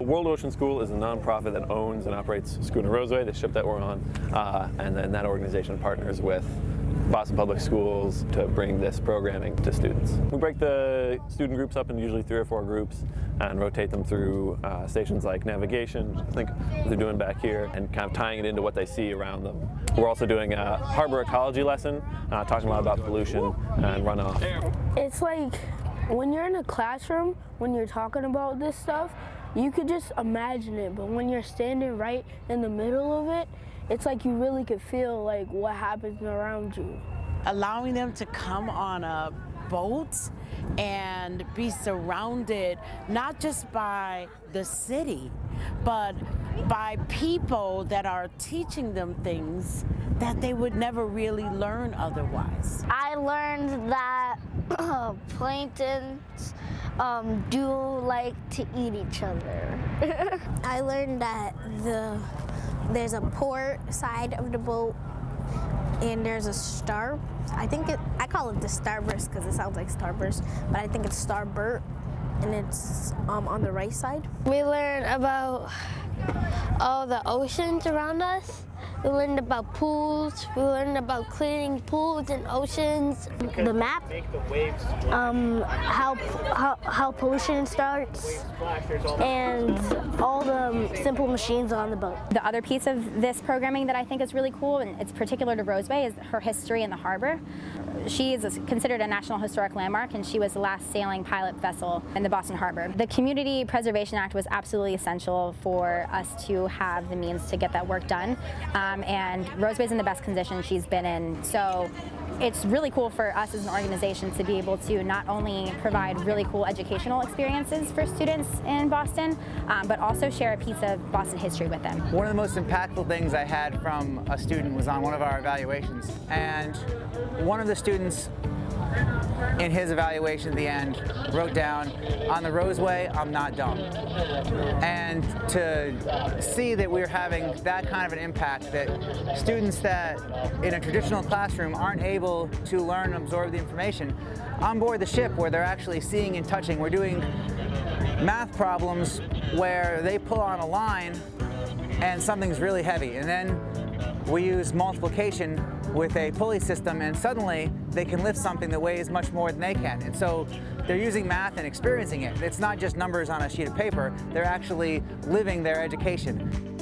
World Ocean School is a nonprofit that owns and operates Schooner Roseway, the ship that we're on, uh, and then that organization partners with Boston Public Schools to bring this programming to students. We break the student groups up into usually three or four groups and rotate them through uh, stations like navigation, I think they're doing back here, and kind of tying it into what they see around them. We're also doing a harbor ecology lesson, uh, talking a lot about pollution and runoff. It's like when you're in a classroom, when you're talking about this stuff, you could just imagine it, but when you're standing right in the middle of it, it's like you really could feel like what happens around you. Allowing them to come on a boat and be surrounded not just by the city, but by people that are teaching them things that they would never really learn otherwise. I learned that planktons um, do like to eat each other. I learned that the there's a port side of the boat and there's a star. I think it, I call it the starburst because it sounds like starburst, but I think it's starboard and it's um, on the right side. We learned about all the oceans around us we learned about pools. We learned about cleaning pools and oceans. The map, um, how, how, how pollution starts, and all the simple machines on the boat. The other piece of this programming that I think is really cool, and it's particular to Roseway, is her history in the harbor. She is considered a National Historic Landmark, and she was the last sailing pilot vessel in the Boston Harbor. The Community Preservation Act was absolutely essential for us to have the means to get that work done. Um, and Roseway's in the best condition she's been in. So it's really cool for us as an organization to be able to not only provide really cool educational experiences for students in Boston, um, but also share a piece of Boston history with them. One of the most impactful things I had from a student was on one of our evaluations. And one of the students in his evaluation at the end, wrote down, on the Roseway, I'm not dumb. And to see that we're having that kind of an impact, that students that in a traditional classroom aren't able to learn and absorb the information, on board the ship where they're actually seeing and touching, we're doing math problems where they pull on a line and something's really heavy. And then we use multiplication with a pulley system and suddenly they can lift something that weighs much more than they can. And so they're using math and experiencing it. It's not just numbers on a sheet of paper, they're actually living their education.